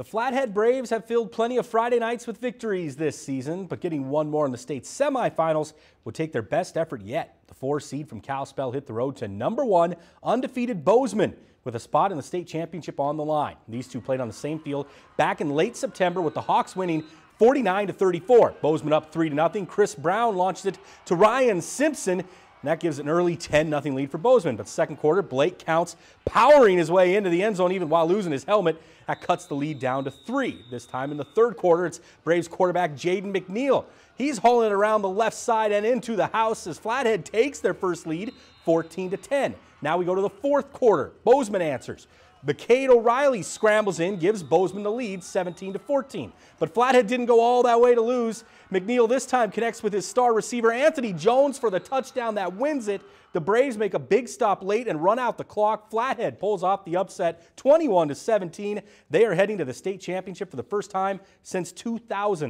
The Flathead Braves have filled plenty of Friday nights with victories this season, but getting one more in the state semifinals would take their best effort yet. The four seed from Kalispell hit the road to number one, undefeated Bozeman, with a spot in the state championship on the line. These two played on the same field back in late September with the Hawks winning 49 to 34. Bozeman up 3 to nothing. Chris Brown launched it to Ryan Simpson and that gives an early 10-0 lead for Bozeman. But second quarter, Blake Counts powering his way into the end zone even while losing his helmet. That cuts the lead down to three. This time in the third quarter, it's Braves quarterback Jaden McNeil. He's hauling it around the left side and into the house as Flathead takes their first lead, 14 to 10. Now we go to the fourth quarter. Bozeman answers. McCade O'Reilly scrambles in, gives Bozeman the lead 17 to 14. But Flathead didn't go all that way to lose. McNeil this time connects with his star receiver Anthony Jones for the touchdown that wins it. The Braves make a big stop late and run out the clock. Flathead pulls off the upset 21 to 17. They are heading to the state championship for the first time since 2000.